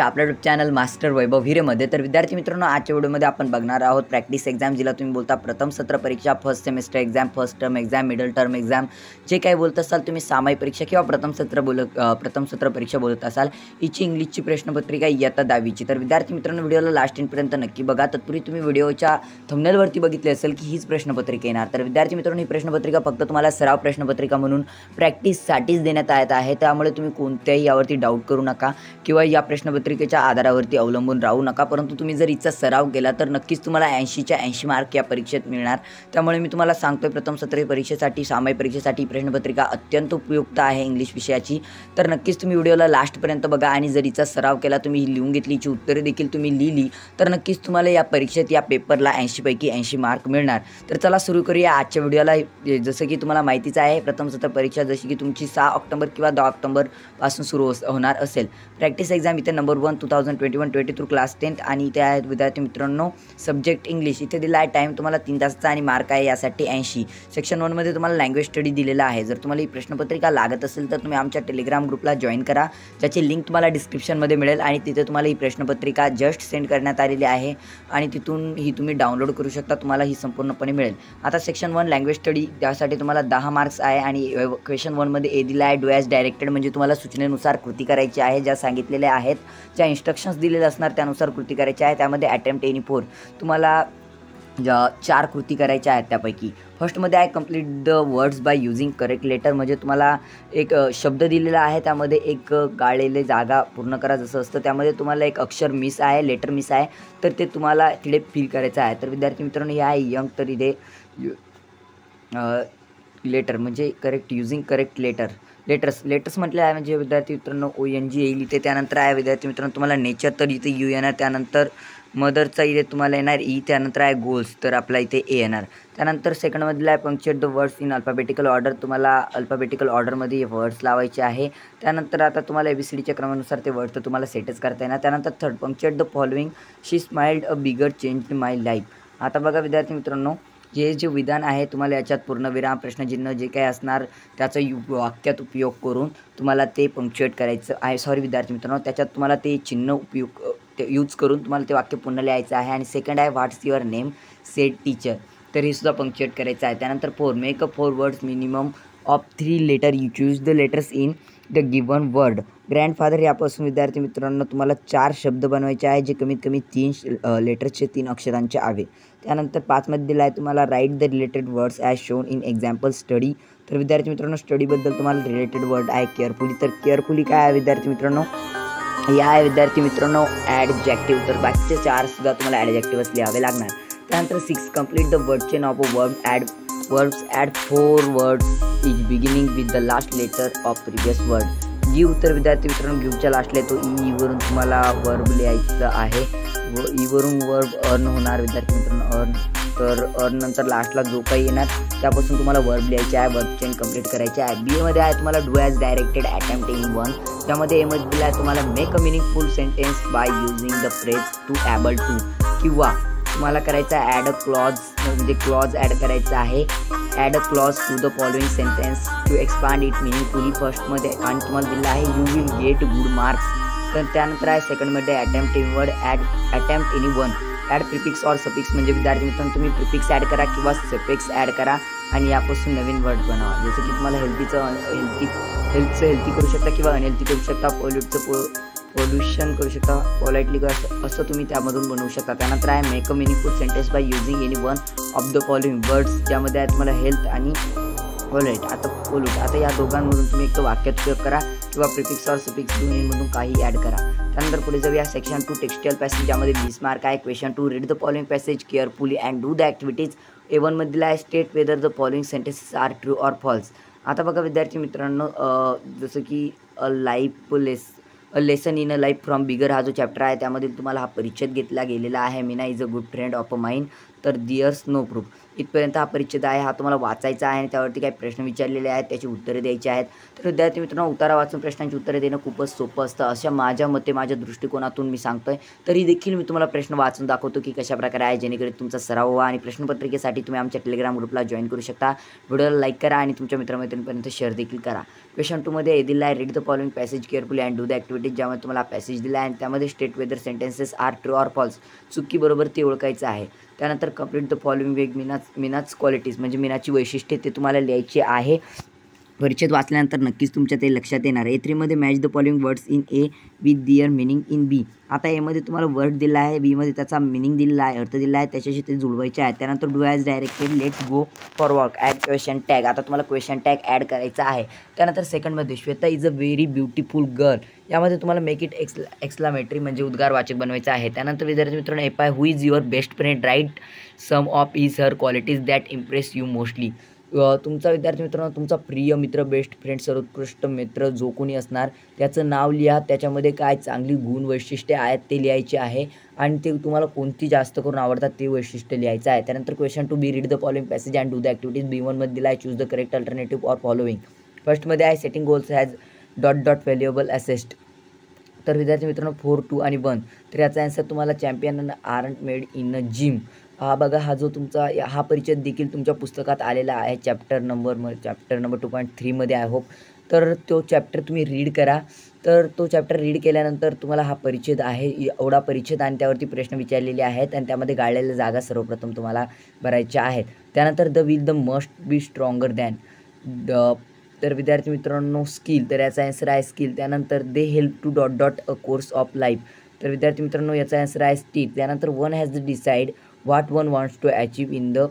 तुमच्या आपल्या YouTube channel master Vaibhav हिरेमध्ये. तर विद्यार्थी मित्रांनो आजच्या व्हिडिओमध्ये आपण बघणार आहोत प्रॅक्टिस एक्झाम जिला तुम्ही बोलता प्रथम सत्र परीक्षा first semester exam first term exam middle term exam जे काही बोलत असाल तुम्ही सामायिक परीक्षा किंवा प्रथम सत्र बोलत प्रथम सत्र परीक्षा बोलत असाल हिची इंग्लिशची प्रश्नपत्रिका इयत्ता दहावीची. तर विद्यार्थी मित्रांनो व्हिडिओला लास्ट एंडपर्यंत नक्की बघा. तत्पूर्वी तुम्ही व्हिडिओच्या थंबनेलवरती बघितले असेल की हीच प्रश्नपत्रिका येणार. तर विद्यार्थी मित्रांनो ही प्रश्नपत्रिका फक्त तुम्हाला सराव प्रश्नपत्रिका म्हणून प्रॅक्टिससाठीच देण्यात येत आहे. त्यामुळे तुम्ही कोणत्याही यावरती डाऊट करू नका किंवा या पत्रिकेच्या आधारावरती अवलंबून राहू नका. परंतु तुम्ही जर हिचा सराव केला तर नक्कीच तुम्हाला ऐंशीच्या ऐंशी मार्क या परीक्षेत मिळणार. त्यामुळे मी तुम्हाला सांगतो प्रथम सत्र परीक्षेसाठी सामायिक परीक्षेसाठी प्रश्नपत्रिका अत्यंत उपयुक्त आहे इंग्लिश विषयाची. तर नक्कीच तुम्ही व्हिडिओला लास्टपर्यंत बघा आणि जर हिचा सराव केला तुम्ही ही लिहून घेतली हिची उत्तरे देखील तुम्ही लिहिली तर नक्कीच तुम्हाला या परीक्षेत या पेपरला ऐंशीपैकी ऐंशी मार्क मिळणार. तर चला सुरू करूया आजच्या व्हिडिओला. जसं की तुम्हाला माहितीच आहे प्रथम सत्र परीक्षा जशी की तुमची सहा ऑक्टोबर किंवा दहा ऑक्टोबरपासून सुरू होणार असेल. प्रॅक्टिस एक्झाम इथे number one two thousand twenty one twenty through class tenth आणि इथे आहेत विद्यार्थी मित्रांनो सब्जेक्ट इंग्लिश इथे दिला आहे टाईम तुम्हाला तीन तासाचा आणि मार्क आहे यासाठी ऐंशी. सेक्शन वनमध्ये तुम्हाला लँग्वेज स्टडी दिलेला आहे. जर तुम्हाला ही प्रश्नपत्रिका लागत असेल तर तुम्ही आमच्या टेलिग्राम ग्रुपला जॉईन करा. ज्याची लिंक तुम्हाला डिस्क्रिप्शनमध्ये मिळेल आणि तिथे तुम्हाला ही प्रश्नपत्रिका जस्ट सेंड करण्यात आलेली आहे. आणि तिथून ही तुम्ही डाउनलोड करू शकता. तुम्हाला ही संपूर्णपणे मिळेल. आता सेक्शन वन लँग्वेज स्टडी त्यासाठी तुम्हाला दहा मार्क्स आहे आणि क्वेश्चन वनमध्ये ए दिला आहे डू ॲज डायरेक्टेड म्हणजे तुम्हाला सूचनेनुसार कृती करायची आहे ज्या सांगितलेल्या आहेत. ज्या इन्स्ट्रक्शन्स दिलेले असणार त्यानुसार कृती करायची आहे. त्यामध्ये अटेम्प्ट एनी फोर तुम्हाला ज्या चार कृती करायच्या आहेत त्यापैकी. फर्स्टमध्ये आहे complete the words by using correct letter म्हणजे तुम्हाला एक शब्द दिलेला आहे. त्यामध्ये एक गाळलेले जागा पूर्ण करा जसं असतं. त्यामध्ये तुम्हाला एक अक्षर मिस आहे लेटर मिस आहे. तर ते तुम्हाला तिथे फील करायचं आहे. तर विद्यार्थी मित्रांनो हे आहे यंग तर इथे लेटर म्हणजे correct using correct letter letters letters म्हटलं आहे म्हणजे विद्यार्थी मित्रांनो ओ एन जी येईल इथे. त्यानंतर आहे विद्यार्थी मित्रांनो तुम्हाला नेचर तर इथे यू येणार. त्यानंतर मदरचा इथे तुम्हाला येणार. ई त्यानंतर आहे गोल्स तर आपला इथे ए येणार. त्यानंतर सेकंडमधला आहे puncture the words in alphabetical order तुम्हाला अल्फाबेटिकल ऑर्डरमध्ये वर्ड्स लावायचे आहे. त्यानंतर आता तुम्हाला ए बी सी डीच्या क्रमानुसार ते वर्ड तर तुम्हाला सेटच करता येणार. त्यानंतर third punctuate the following she smiled a bigger change in my life आता बघा विद्यार्थी मित्रांनो हे जे विधान आहे तुम्हाला याच्यात पूर्णविराम प्रश्नचिन्ह जे काही असणार त्याचा यु वाक्यात उपयोग करून तुम्हाला ते पंक्च्युएट करायचं आहे. सॉरी विद्यार्थी मित्रांनो त्याच्यात तुम्हाला ते चिन्ह उपयोग ते यूज करून तुम्हाला ते वाक्य पुन्हा लिहायचं आहे. आणि सेकंड आहे what's your name set teacher तर हे सुद्धा पंक्च्युएट करायचं आहे. त्यानंतर four make a four words minimum of three letter you choose the letters in the given word grandfather यापासून विद्यार्थी मित्रांनो तुम्हाला चार शब्द बनवायचे आहे जे कमीत कमी तीन लेटर्सचे तीन अक्षरांचे आहे त्यानंतर पाचमध्ये दिला आहे तुम्हाला write the related words as shown in example study तर विद्यार्थी मित्रांनो स्टडीबद्दल तुम्हाला रिलेटेड वर्ड आहे केअरफुली तर केअरफुली काय आहे विद्यार्थी मित्रांनो? या आहे विद्यार्थी मित्रांनो ॲडजॅक्टिव्ह तर बाकीचे चार सुद्धा तुम्हाला ॲडजॅक्टिव्हच लिहावे लागणार. त्यानंतर six complete the word chain of a word add words add four words is beginning with the last letter of previous word जी उत्तर विद्यार्थी मित्रांनो गिवच्या लास्टला तो ई वरून तुम्हाला वर्ब लिहायचं आहे. व ईवरून वर्ब अर्न होणार विद्यार्थी मित्रांनो अर्न तर अर्न नंतर लास्टला जो काही येणार त्यापासून तुम्हाला वर्ब लिहायचे आहे वर्ब चेन कंप्लीट करायचे आहे. बी एमध्ये आहे तुम्हाला do as directed attempt in one त्यामध्ये एमध्ये दिला आहे तुम्हाला make a meaningful sentence by using the phrase to able to किंवा तुम्हाला करायचं आहे ॲड अ क्लॉज म्हणजे क्लॉज ॲड करायचं आहे. Add a clause to the following sentence to expand it meaningfully फर्स्टमध्ये आणि तुम्हाला दिलं आहे. You will get good marks तर त्यानंतर आहे सेकंडमध्ये attempt in word add attempt in one add prefix or suffix म्हणजे विद्यार्थी मित्रांनो तुम्ही प्रिफिक्स ॲड करा किंवा सफिक्स ॲड करा आणि यापासून नवीन वर्ड बनवा. जसं की तुम्हाला हेल्थीचं हेल्थी हेल्थचं हेल्थी करू शकता किंवा अनहेल्थी करू शकता. पोल्यूटचं पो पोल्युशन करू शकता पोलाइटली असं असं तुम्ही त्यामधून बनवू शकता. त्यानंतर आहे make a meaningful sentence by using any one of the following words ज्यामध्ये आहे तुम्हाला हेल्थ आणि पोलाइट आता पोलूट आता या दोघांमधून तुम्ही एक वाक्यात उपयोग करा किंवा प्रिफिक्स ऑर सफिक्स दोन्हीमधून काही ॲड करा. त्यानंतर पुढे जाऊया सेक्शन टू टेक्स्टाईल पॅसेज ज्यामध्ये वीस मार्क आहे question two read the following passage carefully and do the activities A वनमधील आहे state whether the following sentences are true or false आता बघा विद्यार्थी मित्रांनो जसं की a life less a lesson in a life from bigger हा जो chapter आहे त्यामधील तुम्हाला हा परिच्छेद घेतला गेलेला आहे. Meena is a good friend of a mind तर दिअर्स नो प्रूफ इथपर्यंत हा परिच्छेद आहे हा तुम्हाला वाचायचा आहे आणि त्यावरती काही प्रश्न विचारलेले आहेत त्याची उत्तरे द्यायची आहेत. तर विद्यार्थी मित्रांनो उतारा वाचून प्रश्नांची उत्तरे देणं खूपच सोपं असतं. अशा माझ्या मते माझ्या दृष्टिकोनातून मी सांगतोय. तरी देखील मी तुम्हाला प्रश्न वाचून दाखवतो की कशा प्रकारे आहे. जेणेकरून तुमचा सराव व्हा आणि प्रश्नपत्रिकेसाठी तुम्ही आमच्या टेलिग्राम ग्रुपला जॉईन करू शकता. व्हिडिओला लाईक करा आणि तुमच्या मित्रमैत्रिणीपर्यंत शेअर देखील करा. क्वेश्चन टूमध्ये दिला आहे read the following passage carefully and do the activities ज्यामध्ये तुम्हाला पॅसेज दिला आहे. आणि त्यामध्ये state whether sentences are true or false चुकीबरोबर ते ओळखायचं आहे. त्यानंतर कंप्लीट द फॉलोइंग वेग मिनाच मिनाच क्वालिटीज म्हणजे मिनाची वैशिष्ट्ये ते तुम्हाला लिहायची आहे. परिच्छेद वाचल्यानंतर नक्कीच तुमच्या ते लक्षात येणार A थ्रीमध्ये match the following words in A with their meaning in B आता एमध्ये तुम्हाला वर्ड दिला आहे बीमध्ये त्याचा मिनिंग दिलेला आहे अर्थ दिला आहे त्याच्याशी ते जुळवायचे आहे. त्यानंतर do as directed let's go for work add question tag आता तुम्हाला क्वेश्चन टॅग ॲड करायचा आहे. त्यानंतर सेकंडमध्ये Shweta is a very beautiful girl यामध्ये तुम्हाला मेक इट एक्स एक्सलामेट्री म्हणजे उद्गारवाचक बनवायचं आहे. त्यानंतर विद्यार्थी मित्रांनो A five who is your best friend write some of is her qualities that impress you mostly तुमचा विद्यार्थी मित्रांनो तुमचा प्रिय मित्र बेस्ट फ्रेंड सर्वोत्कृष्ट मित्र जो कोणी असणार त्याचं नाव लिहा. त्याच्यामध्ये काय चांगली गुण वैशिष्ट्ये आहेत ते लिहायचे आहे. आणि ते तुम्हाला कोणती जास्त करून आवडतात ते वैशिष्ट्य लिहायचं आहे. त्यानंतर question two B read the following passage and do the activities B वनमध्ये दिला आहे choose the correct alternative or following फर्स्टमध्ये आहे setting goals has dot dot valuable asset तर विद्यार्थी मित्रांनो फोर टू आणि वन तर याचा ॲन्सर तुम्हाला champion aren't made in a gym हा बघा हा जो तुमचा हा परिचय देखील तुमच्या पुस्तकात आलेला आहे चॅप्टर नंबर म चॅप्टर नंबर टू पॉईंट थ्रीमध्ये आय होप तर तो चॅप्टर तुम्ही रीड करा. तर तो चॅप्टर रीड केल्यानंतर तुम्हाला हा परिच्छेद आहे एवढा परिच्छेद आणि त्यावरती प्रश्न विचारलेले आहेत आणि त्यामध्ये गाळलेल्या जागा सर्वप्रथम तुम्हाला भरायच्या आहेत. त्यानंतर the will the must be stronger than the तर विद्यार्थी मित्रांनो स्किल तर याचा ॲन्सर आहे स्किल त्यानंतर they help to dot dot a course of life तर विद्यार्थी मित्रांनो याचा ॲन्सर आहे स्टीप त्यानंतर one has the decide what one wants to achieve in the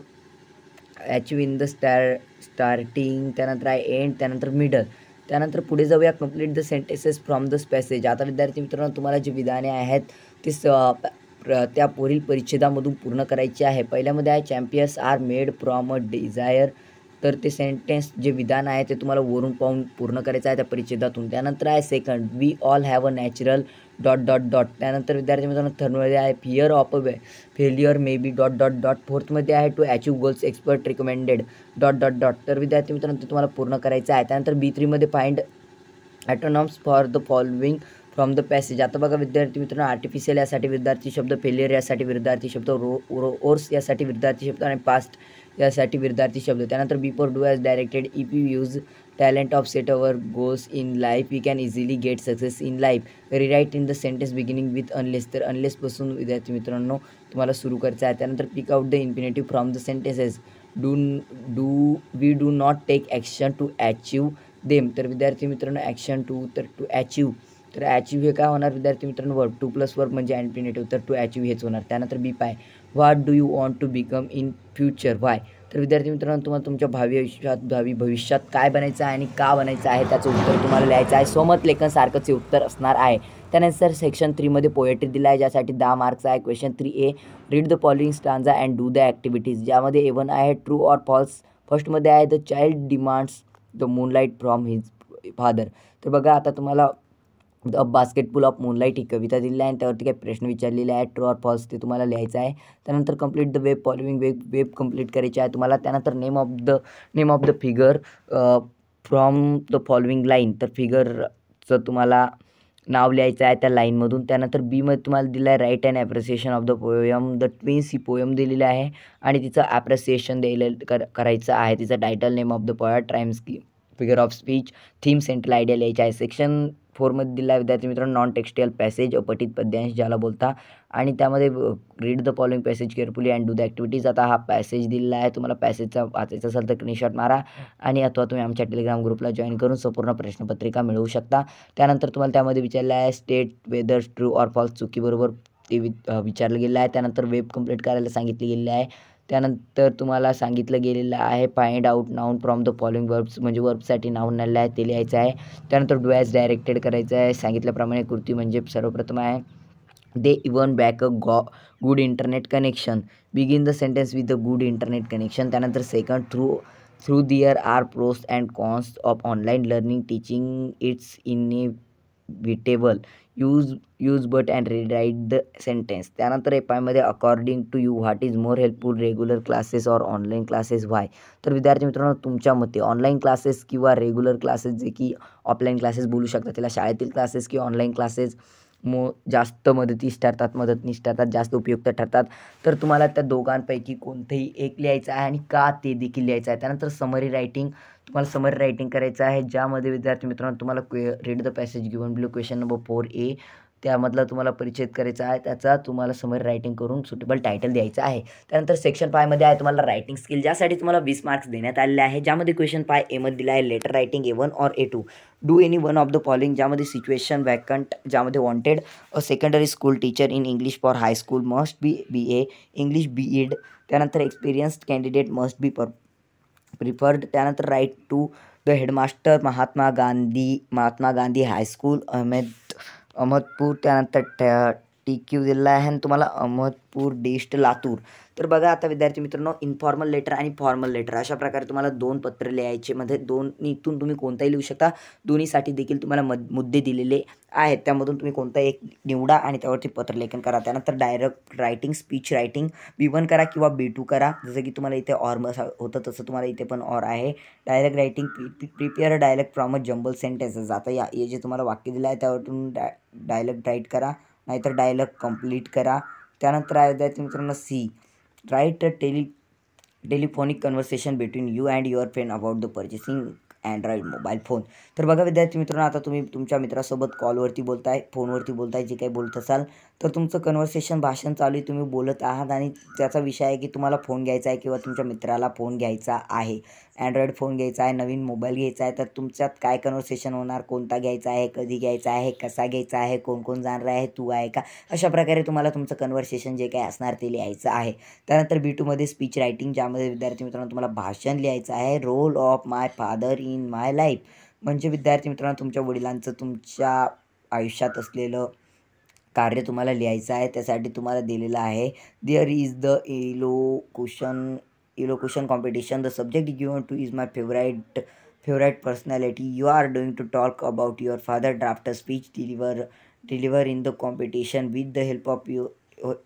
achieve in the star starting त्यानंतर आहे एंड त्यानंतर मिडल त्यानंतर पुढे जाऊया complete the sentences from the passage आता विद्यार्थी मित्रांनो तुम्हाला जी विधाने आहेत ती स त्या पुढील परिच्छेदामधून पूर्ण करायची आहे. पहिल्यामध्ये आहे champions are made from a desire तर ते सेंटेन्स जे विधान आहे ते तुम्हाला वरून पाहून पूर्ण करायचं आहे त्या परिच्छेदातून. त्यानंतर आहे second we all have a natural dot dot dot त्यानंतर विद्यार्थी मित्रांनो थर्डमध्ये आहे fear of a failure may be dot dot dot फोर्थमध्ये आहे to achieve goals expert recommended dot dot dot तर विद्यार्थी मित्रांनो ते तुम्हाला पूर्ण करायचं आहे. त्यानंतर B थ्रीमध्ये find antonyms for the following from the passage आता बघा विद्यार्थी मित्रांनो आर्टिफिशियल यासाठी विद्यार्थी शब्द फेलियर यासाठी विद्यार्थी शब्द रो रो ओर्स यासाठी विद्यार्थी शब्द आणि पास्ट यासाठी विद्यार्थी शब्द. त्यानंतर before do has directed if you use talent of set our goals in life you can easily get success in life rewrite in the sentence beginning with unless तर अनलेसपासून विद्यार्थी मित्रांनो तुम्हाला सुरू करायचं आहे. त्यानंतर pick out the infinitive from the sentences do do we do not take action to achieve them तर विद्यार्थी मित्रांनो ॲक्शन टू तर टू अचीव तर अचीव हे काय होणार विद्यार्थी मित्रांनो? वर्ब टू प्लस वर्ब म्हणजे इन्फिनेटिव्ह तर टू अचीव हेच होणार. त्यानंतर B five what do you want to become in future why तर विद्यार्थी मित्रांनो तुम्हाला तुमच्या भावी आयुष्यात भावी भविष्यात काय बनायचं आहे आणि का बनायचं आहे त्याचं उत्तर तुम्हाला लिहायचं आहे. सोमत लेखन सारखंच उत्तर असणार आहे. त्यानंतर सेक्शन थ्रीमध्ये पोएट्री दिला आहे ज्यासाठी दहा मार्क्स आहे. Question three A read the following stanza and do the activities ज्यामध्ये ए वन आहे ट्रू ऑर फॉल्स फर्स्टमध्ये आहे the child demands the moonlight from his father तर बघा आता तुम्हाला द बास्केटफुल ऑफ मूनलाईट ही कविता दिलेली आहे आणि त्यावरती काही प्रश्न विचारलेले आहे ट्रू ऑर फॉल्स ते तुम्हाला लिहायचं आहे. त्यानंतर complete the web following web web complete करायची आहे तुम्हाला. त्यानंतर name of the name of the figure from the following line तर फिगरचं तुम्हाला नाव लिहायचं आहे त्या लाईनमधून त्यानंतर बीमध्ये तुम्हाला दिलं आहे write and appreciation of the poem the twins he poem दिलेली आहे. आणि तिचं ॲप्रिसिएशन द्यायला कर करायचं आहे. तिचं title name of the poet rhymes की figure of speech theme central idea लिहायची आहे. सेक्शन फोरमध्ये दिला आहे. विद्यार्थी मित्रांनो नॉन टेक्स्टियल पॅसेज अपठित पद्यांश ज्याला बोलता. आणि त्यामध्ये read the following passage carefully and do the activities आता हा पॅसेज दिलेला आहे. तुम्हाला पॅसेजचा वाचायचा असेल तर स्क्रीनशॉट मारा. आणि अथवा तुम्ही आमच्या टेलिग्राम ग्रुपला जॉईन करून संपूर्ण प्रश्नपत्रिका मिळवू शकता. त्यानंतर तुम्हाला त्यामध्ये विचारलं आहे state whether true or false चुकीबरोबर ते वि विचारलं गेलं आहे. त्यानंतर वेब कंप्लीट करायला सांगितले गेले आहे. त्यानंतर तुम्हाला सांगितलं गेलेलं आहे find out noun from the following verbs म्हणजे वर्बसाठी नाऊन आणलं आहे ते लिहायचं आहे. त्यानंतर डू डायरेक्टेड करायचं आहे. सांगितल्याप्रमाणे कृती म्हणजे सर्वप्रथम आहे. They even back a go good internet connection begin the sentence with a good internet connection त्यानंतर second through through there are pros and cons of online learning teaching it's in inevitable use use but and write the sentence त्यानंतर एपायमध्ये according to you what is more helpful regular classes or online classes why तर विद्यार्थी मित्रांनो तुमच्या मते online classes किंवा regular classes जे की offline classes बोलू शकतात त्याला शाळेतील क्लासेस किंवा ऑनलाईन क्लासेस मो जास्त मदतीस ठरतात मदतनीस ठरतात जास्त उपयुक्त ठरतात. तर तुम्हाला त्या दोघांपैकी कोणतंही एक लिहायचं आहे आणि का ते देखील लिहायचं आहे. त्यानंतर समरी रायटिंग तुम्हाला समरी रायटिंग करायचं आहे ज्यामध्ये विद्यार्थी मित्रांनो तुम्हाला क्वे read the passage given blue question number four A त्यामधला तुम्हाला परिच्छेद करायचा आहे त्याचा तुम्हाला समोर रायटिंग करून सुटेबल टायटल द्यायचं आहे. त्यानंतर सेक्शन फायमध्ये आहे तुम्हाला रायटिंग स्किल ज्यासाठी तुम्हाला वीस मार्क्स देण्यात आलेले आहे. ज्यामध्ये क्वेश्चन फाय एमध्ये दिला आहे letter writing A one or A two do any one of the following ज्यामध्ये सिच्युएशन वॅकंट ज्यामध्ये wanted a secondary school teacher in English for high school must be B A English B Ed त्यानंतर experienced candidate must be per preferred त्यानंतर write to the headmaster Mahatma Gandhi Mahatma Gandhi high school Ahmed Ahmadpur त्यानंतर टॅ T Q दिलेला आहे. आणि तुम्हाला अहमदपूर डिस्ट लातूर. तर बघा आता विद्यार्थी मित्रांनो इन्फॉर्मल लेटर आणि फॉर्मल लेटर अशा प्रकारे तुम्हाला दोन पत्र लिहायचे मध्ये दोन्हीतून तुम्ही कोणताही लिहू शकता. दोन्हीसाठी देखील तुम्हाला मद मुद्दे दिलेले आहेत. त्यामधून तुम्ही कोणता एक निवडा आणि त्यावरती पत्रलेखन करा. त्यानंतर direct writing speech writing B one करा किंवा बी टू करा. जसं की तुम्हाला इथे ऑर होतं तसं तुम्हाला इथे पण ऑर आहे. Direct writing prepare dialect from a jumble sentences आता या हे जे तुम्हाला वाक्य दिलं आहे त्यावरून डाय डायलेक्ट राईट करा. नाहीतर डायलॉग कंप्लीट करा. त्यानंतर आहे विद्यार्थी मित्रांनो C write a tele telephonic conversation between you and your friend about the purchasing Android mobile phone. तर बघा विद्यार्थी मित्रांनो आता तुम्ही तुमच्या मित्रासोबत कॉलवरती बोलताय फोनवरती बोलताय जे काही बोलत असाल तर तुमचं कन्व्हर्सेशन भाषण चालू आहे तुम्ही बोलत आहात आणि त्याचा विषय आहे की तुम्हाला फोन घ्यायचा आहे किंवा तुमच्या मित्राला फोन घ्यायचा आहे. अँड्रॉइड फोन घ्यायचा आहे नवीन मोबाईल घ्यायचा आहे तर तुमच्यात काय कन्व्हर्सेशन होणार कोणता घ्यायचा आहे कधी घ्यायचा आहे कसा घ्यायचा आहे कोण कोण जाणार आहे तू आहे का? अशा प्रकारे तुम्हाला तुमचं कन्व्हर्सेशन जे काही असणार ते लिहायचं आहे. त्यानंतर बी टूमध्ये स्पीच रायटिंग ज्यामध्ये विद्यार्थी मित्रांनो तुम्हाला भाषण लिहायचं आहे. Role of my father in in my life म्हणजे विद्यार्थी मित्रांनो तुमच्या वडिलांचं तुमच्या आयुष्यात असलेलं कार्य तुम्हाला लिहायचं आहे त्यासाठी तुम्हाला दिलेलं आहे. There is the elocution elocution competition the subject given to is my favourite favourite personality you are doing to talk about your father draft a speech deliver deliver in the competition with the help of you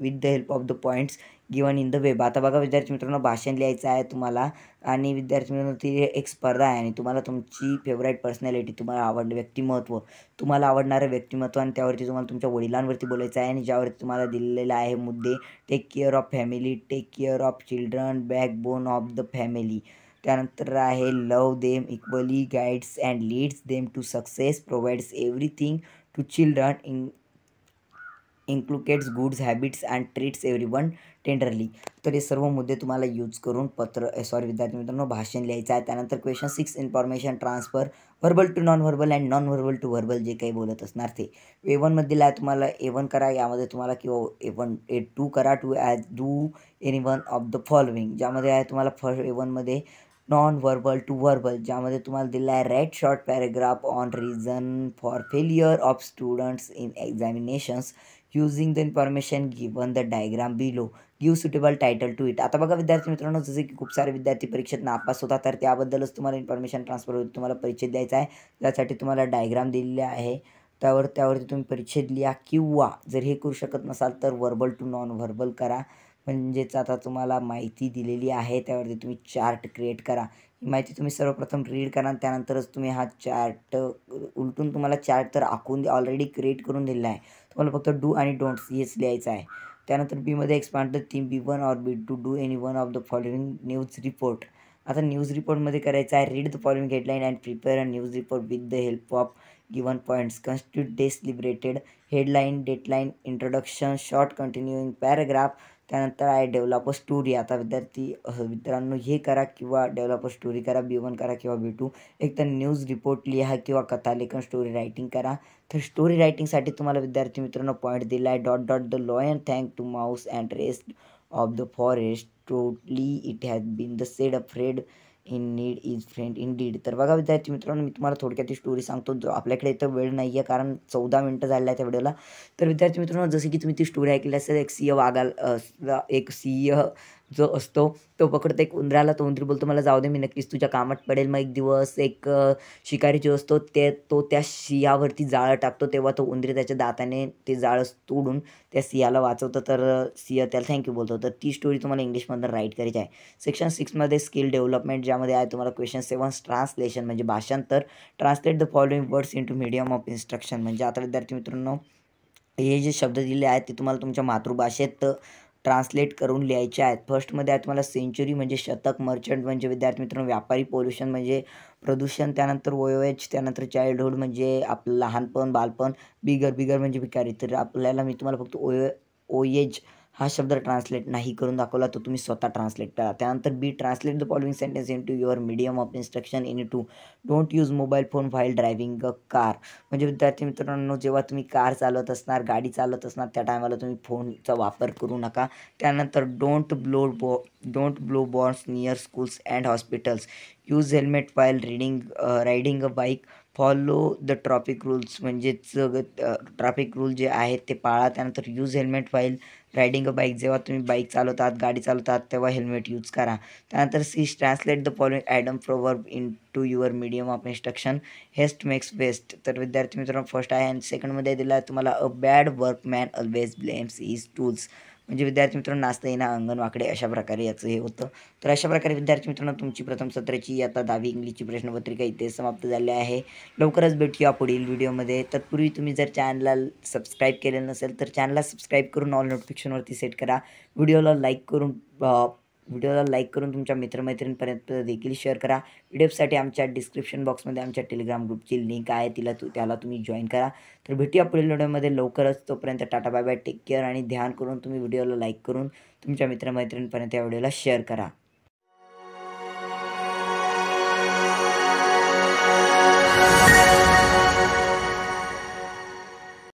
with the help of the points given in the web आता बघा विद्यार्थी मित्रांनो भाषण लिहायचं आहे तुम्हाला आणि विद्यार्थी मित्रांनो ती एक स्पर्धा आहे आणि तुम्हाला तुमची फेवरेट पर्सनॅलिटी तुम्हाला आवडलं व्यक्तिमत्व तुम्हाला आवडणारं व्यक्तिमत्व आणि त्यावरती तुम्हाला तुमच्या वडिलांवरती बोलायचं आहे आणि ज्यावरती तुम्हाला दिलेलं आहे मुद्दे take care of family take care of children backbone of the family त्यानंतर आहे love them equally guides and leads them to success provides everything to children in inculcates goods habits and treats every one tenderly तर हे सर्व मुद्दे तुम्हाला use करून पत्र eh, sorry विद्यार्थी मित्रांनो भाषण लिहायचं आहे. त्यानंतर question six information transfer verbal to non verbal and non verbal to verbal जे काही बोलत असणार ते. ए वनमध्ये आहे तुम्हाला ए वन करा यामध्ये तुम्हाला किंवा ए वन ए टू करा to as do any one of the following ज्यामध्ये आहे तुम्हाला फर्स्ट ए वनमध्ये नॉन व्हर्बल टू व्हर्बल ज्यामध्ये तुम्हाला दिलं आहे read short paragraph on reason for failure of students in examinations using the information given the diagram below give suitable title to it आता बघा विद्यार्थी मित्रांनो जसे की खूप सारे विद्यार्थी परीक्षेत नापास होता तर त्याबद्दलच तुम्हाला इन्फॉर्मेशन ट्रान्सफर होईल तुम्हाला परिचय द्यायचा आहे. त्यासाठी तुम्हाला डायग्राम दिलेले आहे. त्यावर त्यावरती तुम्ही परिच्छेद लिहा किंवा जर हे करू शकत नसाल तर वर्बल टू नॉन व्हर्बल करा. म्हणजेच आता तुम्हाला माहिती दिलेली आहे त्यावरती तुम्ही चार्ट क्रिएट करा. ही माहिती तुम्ही सर्वप्रथम रीड करा त्यानंतरच तुम्ही हा चार्ट उलटून तुम्हाला चार्ट तर आखून ऑलरेडी क्रिएट करून दिलेला आहे. तुम्हाला फक्त डू आणि डोंट्स हेच लिहायचं आहे. त्यानंतर बीमध्ये expand the theme B one or B two do any one of the following news report आता न्यूज रिपोर्टमध्ये करायचं आहे read the following headline and prepare a news report with the help of given points constitute days liberated headline dateline introduction short continuing paragraph त्यानंतर आहे developer story. आता विद्यार्थी मित्रांनो हे करा किंवा डेव्हलपर स्टोरी करा बी वन करा किंवा बी टू. एक तर न्यूज रिपोर्ट लिहा किंवा कथालेखन स्टोरी रायटिंग करा. तर स्टोरी रायटिंगसाठी तुम्हाला विद्यार्थी मित्रांनो पॉईंट दिला आहे dot dot the lion thank to mouse and rest of the forest totally it has been the said afraid in need is friend in deed तर बघा विद्यार्थी मित्रांनो मी तुम्हाला थोडक्यात ती स्टोरी सांगतो. जो आपल्याकडे इथं वेळ नाही आहे कारण चौदा मिनटं झालेलं आहे त्या व्हिडिओला तर विद्यार्थी मित्रांनो जसे की तुम्ही ती स्टोरी ऐकली असेल एक सिंह वागाल एक सिंह जो असतो तो पकडतो. एक उंदराला तो उंदरी बोलतो मला जाऊ दे मी नक्कीच तुझ्या कामात पडेल. मग एक दिवस एक शिकारी जो असतो ते तो त्या सियावरती जाळं टाकतो. तेव्हा तो उंदरी त्याच्या दाताने ते जाळं तोडून त्या सियाला वाचवतं. तर सिंह त्याला थँक्यू बोलतो. तर ती स्टोरी तुम्हाला इंग्लिशमधून राईट करायची आहे. सेक्शन सिक्समध्ये स्किल डेव्हलपमेंट ज्यामध्ये आहे तुम्हाला क्वेश्चन सेवन ट्रान्सलेशन म्हणजे भाषांतर. Translate the following words into medium of instruction म्हणजे आता विद्यार्थी मित्रांनो हे जे शब्द दिले आहेत ते तुम्हाला तुमच्या मातृभाषेत ट्रान्सलेट करून लिहायचे आहेत. फर्स्टमध्ये आहे तुम्हाला सेंचुरी म्हणजे शतक मर्चंट म्हणजे विद्यार्थी मित्रांनो व्यापारी पोल्युशन म्हणजे प्रदूषण त्यानंतर वयोवेज त्यानंतर चाइल्डहुड म्हणजे आपलं लहानपण बालपण बिगर बिगर म्हणजे भिकारी. तर आपल्याला मी तुम्हाला फक्त ओय ओएज हा शब्द ट्रान्सलेट नाही करून दाखवला तर तुम्ही स्वतः ट्रान्सलेट करा. त्यानंतर B translate the following sentence into your medium of instruction into don't use mobile phone while driving a car म्हणजे विद्यार्थी मित्रांनो जेव्हा तुम्ही कार चालवत असणार गाडी चालवत असणार त्या टायमाला तुम्ही फोनचा वापर करू नका. त्यानंतर डोंट ब्लो बॉ don't blow horns near schools and hospitals use helmet while reading riding a bike follow the traffic rules म्हणजेच ट्रॅफिक रूल जे आहेत ते पाळा. त्यानंतर use helmet while riding a bike जेव्हा तुम्ही बाईक चालवतात गाडी चालवतात तेव्हा हेल्मेट यूज करा. त्यानंतर C translate the following Adam proverb into your medium of instruction haste makes best तर विद्यार्थी मित्रांनो फर्स्ट आहे. आणि सेकंडमध्ये दिला आहे तुम्हाला a bad workman always blames his tools म्हणजे विद्यार्थी मित्रांनो नाचता येणं अंगण वाकडे अशा प्रकारे याचं हे होतं. तर अशा प्रकारे विद्यार्थी मित्रांनो तुमची प्रथम सत्राची आता दहावी इंग्लिशची प्रश्नपत्रिका इथे समाप्त झाली आहे. लवकरच भेटूया पुढील व्हिडिओमध्ये. तत्पूर्वी तुम्ही जर चॅनलला सबस्क्राईब केलेलं नसेल तर चॅनलला सबस्क्राईब करून ऑल नोटिफिकेशनवरती सेट करा. व्हिडिओला लाईक करून व्हिडिओला लाईक करून तुमच्या मित्रमैत्रिणींपर्यंत देखील शेअर करा. व्हिडिओसाठी आमच्या डिस्क्रिप्शन बॉक्समध्ये आमच्या टेलिग्राम ग्रुपची लिंक आहे तिला तू त्याला तुम्ही जॉईन करा. तर भेटूया पुढील व्हिडिओमध्ये. लवकरच तोपर्यंत tata bye bye take care आणि ध्यान करून तुम्ही व्हिडिओला लाईक करून तुमच्या मित्रमैत्रिणीपर्यंत या व्हिडिओला शेअर करा.